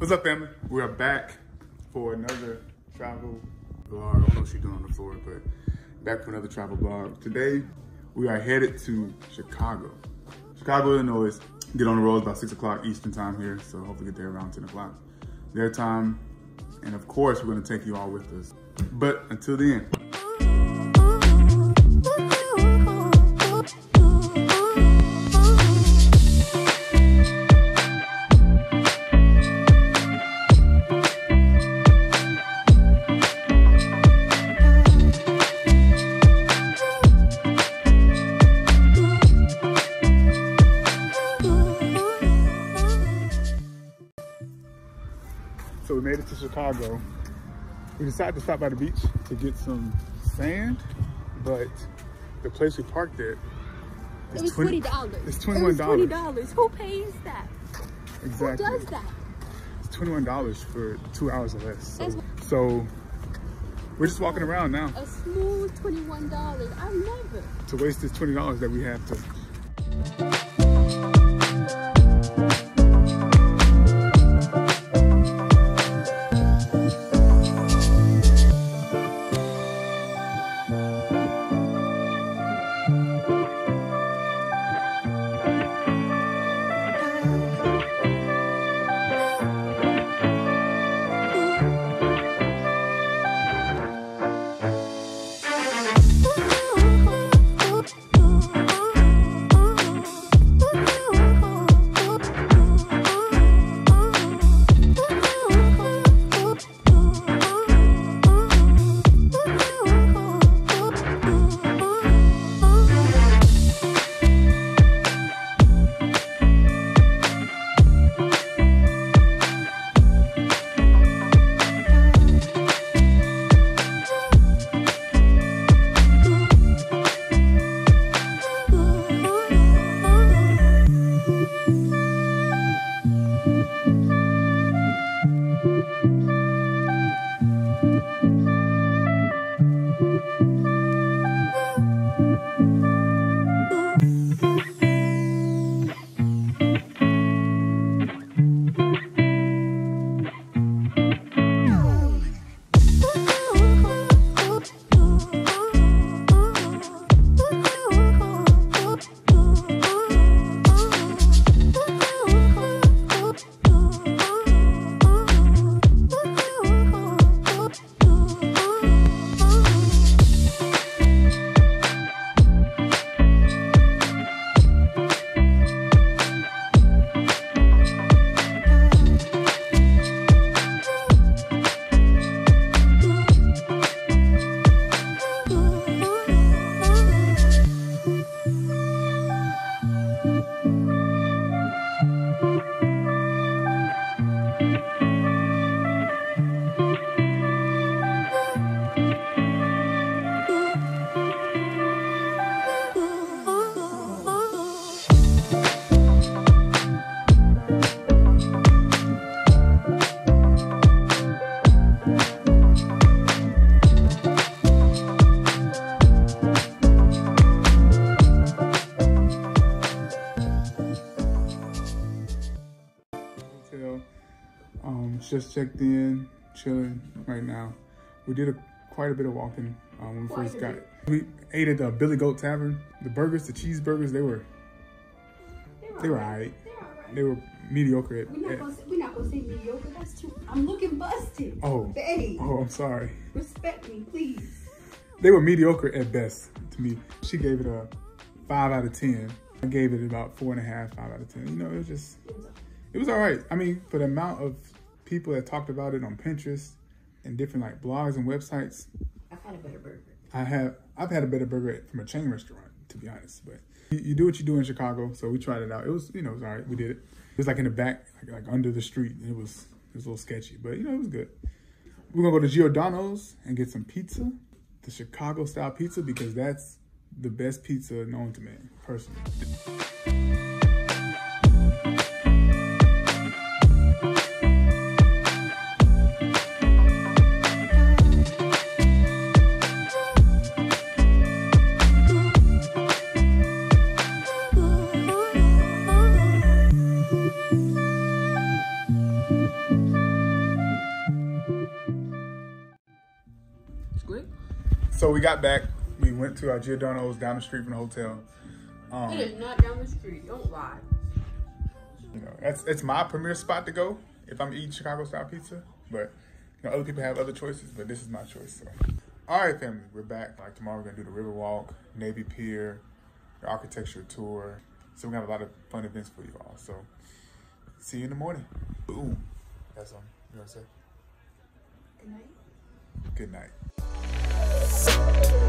What's up, family? We are back for another travel vlog. I don't know what she's doing on the floor, but back for another travel vlog. Today, we are headed to Chicago. Chicago, Illinois. Get on the road about 6 o'clock Eastern time here, so hopefully get there around 10 o'clock their time. And of course, we're gonna take you all with us. But until then, So we made it to Chicago. We decided to stop by the beach to get some sand, but the place we parked at It was twenty dollars. It's twenty-one Twenty dollars. dollars. Who pays that? Exactly. Who does that? It's twenty-one dollars for two hours or less. So, so we're just walking around now A smooth twenty-one dollars. I never. to waste this twenty dollars that we have to. Just checked in, chilling right now. We did a, quite a bit of walking um, when we Quite first got. bit. We ate at the Billy Goat Tavern. The burgers, the cheeseburgers, they were they were alright. They were mediocre. At, We're not at- gonna say, we're not gonna say mediocre. That's too. I'm looking busted. oh, Babe, oh, I'm sorry. respect me, please. They were mediocre at best to me. She gave it a five out of ten. I gave it about four and a half, five out of ten. You know, it was just It It was all right. I mean, for the amount of people that talked about it on Pinterest and different like blogs and websites, I've had a better burger. I have I've had a better burger from a chain restaurant, to be honest. But you, you do what you do in Chicago, so we tried it out. It was you know it was all right. We did it. It was like in the back, like, like under the street. It was it was a little sketchy, but you know it was good. We're gonna go to Giordano's and get some pizza, the Chicago style pizza, because that's the best pizza known to me personally. So we got back. We went to our Giordano's down the street from the hotel. Um, It is not down the street. Don't lie. you know, that's it's my premier spot to go if I'm eating Chicago style pizza. But you know, other people have other choices, but this is my choice. So, all right, family, we're back. Like tomorrow, we're gonna do the River Walk, Navy Pier, the architecture tour. So we're gonna have a lot of fun events for you all. So, see you in the morning. Boom. That's all. You know what I'm saying? Good night. Good night. Yes.